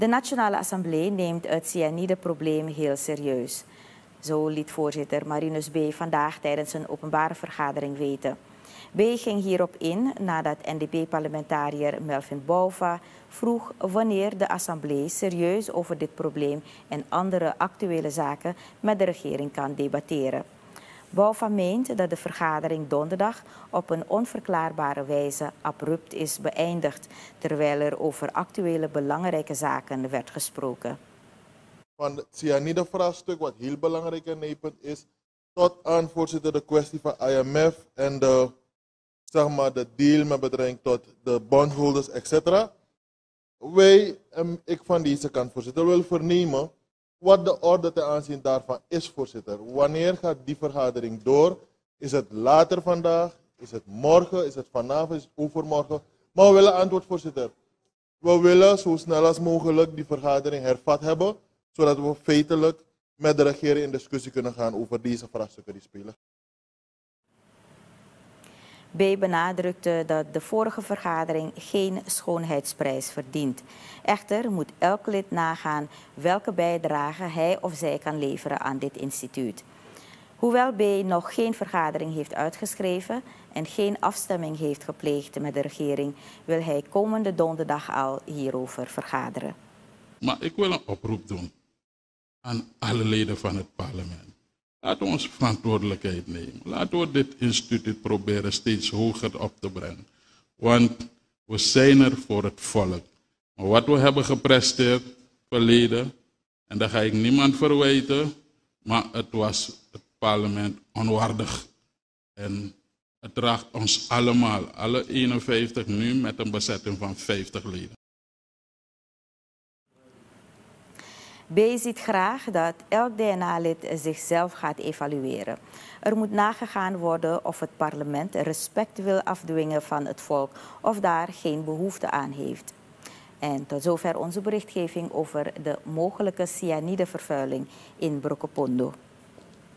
De Nationale Assemblée neemt het cyanide-probleem heel serieus. Zo liet voorzitter Marinus B. vandaag tijdens een openbare vergadering weten. B. ging hierop in nadat NDP-parlementariër Melvin Bouva vroeg wanneer de Assemblée serieus over dit probleem en andere actuele zaken met de regering kan debatteren. Bouva meent dat de vergadering donderdag op een onverklaarbare wijze abrupt is beëindigd, terwijl er over actuele belangrijke zaken werd gesproken. Van het cyanide-vraagstuk, wat heel belangrijk en neepend is, tot aan voorzitter de kwestie van IMF en de, zeg maar, de deal met betrekking tot de bondholders, etc. Wij, en ik van deze kant, voorzitter, wil vernemen wat de orde ten aanzien daarvan is, voorzitter. Wanneer gaat die vergadering door? Is het later vandaag? Is het morgen? Is het vanavond? Is het overmorgen? Maar we willen antwoord, voorzitter. We willen zo snel als mogelijk die vergadering hervat hebben, zodat we feitelijk met de regering in discussie kunnen gaan over deze vraagstukken die spelen. B benadrukte dat de vorige vergadering geen schoonheidsprijs verdient. Echter moet elk lid nagaan welke bijdrage hij of zij kan leveren aan dit instituut. Hoewel B nog geen vergadering heeft uitgeschreven en geen afstemming heeft gepleegd met de regering, wil hij komende donderdag al hierover vergaderen. Maar ik wil een oproep doen aan alle leden van het parlement. Laten we onze verantwoordelijkheid nemen. Laten we dit instituut proberen steeds hoger op te brengen. Want we zijn er voor het volk. Maar wat we hebben gepresteerd verleden, en daar ga ik niemand verwijten, maar het was het parlement onwaardig. En het draagt ons allemaal, alle 51 nu met een bezetting van 50 leden. B ziet graag dat elk DNA-lid zichzelf gaat evalueren. Er moet nagegaan worden of het parlement respect wil afdwingen van het volk of daar geen behoefte aan heeft. En tot zover onze berichtgeving over de mogelijke cyanidevervuiling in Brokopondo.